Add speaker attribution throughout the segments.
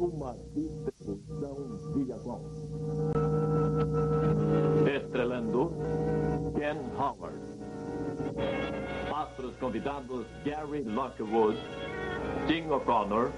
Speaker 1: uma distribuição Viacom. Estrelando Ken Howard. Astros convidados Gary Lockwood, Tim O'Connor,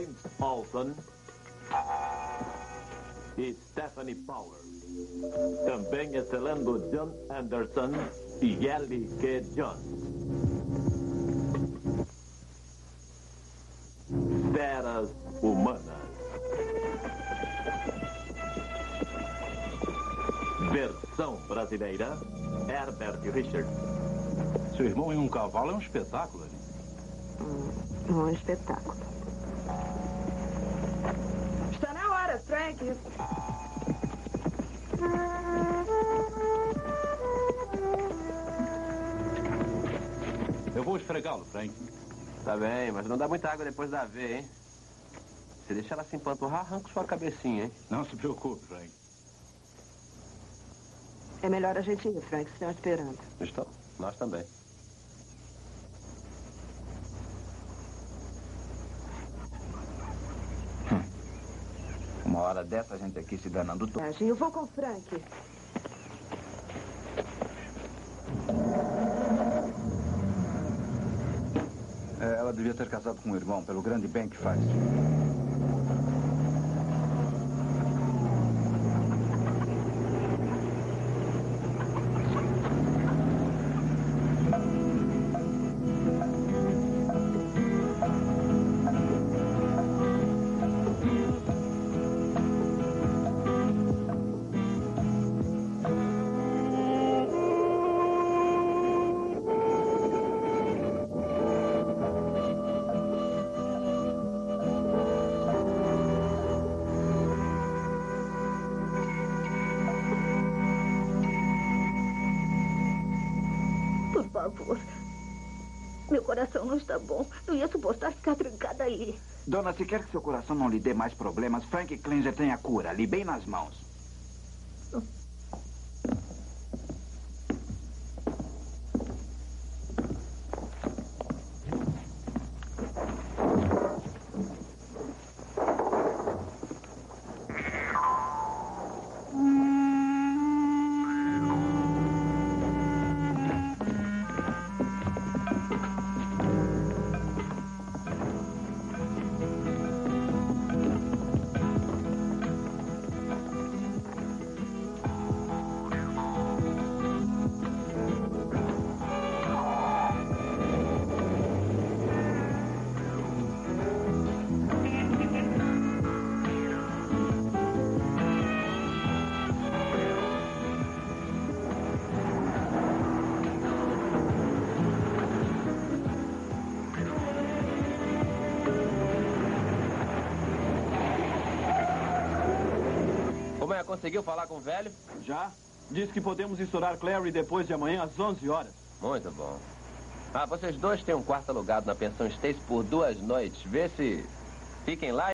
Speaker 1: James Paulson e Stephanie Power. Também estrelando John Anderson e Ellie K. Jones. Feras Humanas. Versão brasileira, Herbert Richards.
Speaker 2: Seu irmão em um cavalo é um espetáculo, né?
Speaker 3: Um espetáculo.
Speaker 4: Está na hora, Frank.
Speaker 2: Eu vou esfregá-lo, Frank.
Speaker 5: Tá bem, mas não dá muita água depois da veia, hein? Se deixar ela se empanturrar, arranca sua cabecinha, hein?
Speaker 2: Não se preocupe, Frank.
Speaker 3: É melhor a gente ir, Frank, estão esperando.
Speaker 5: Estão. Nós também.
Speaker 6: Uma hora dessa, a gente aqui se danando todo.
Speaker 3: Eu vou com o Frank.
Speaker 6: É, ela devia ter casado com o irmão, pelo grande bem que faz.
Speaker 7: Favor. Meu coração não está bom. Não ia suportar ficar trancada ali.
Speaker 6: Dona, se quer que seu coração não lhe dê mais problemas, Frank Klinger tem a cura, ali bem nas mãos.
Speaker 5: Conseguiu falar com o velho?
Speaker 8: Já? Diz que podemos estourar Clary depois de amanhã às 11 horas.
Speaker 5: Muito bom. Ah, vocês dois têm um quarto alugado na pensão Stacy por duas noites. Vê se fiquem lá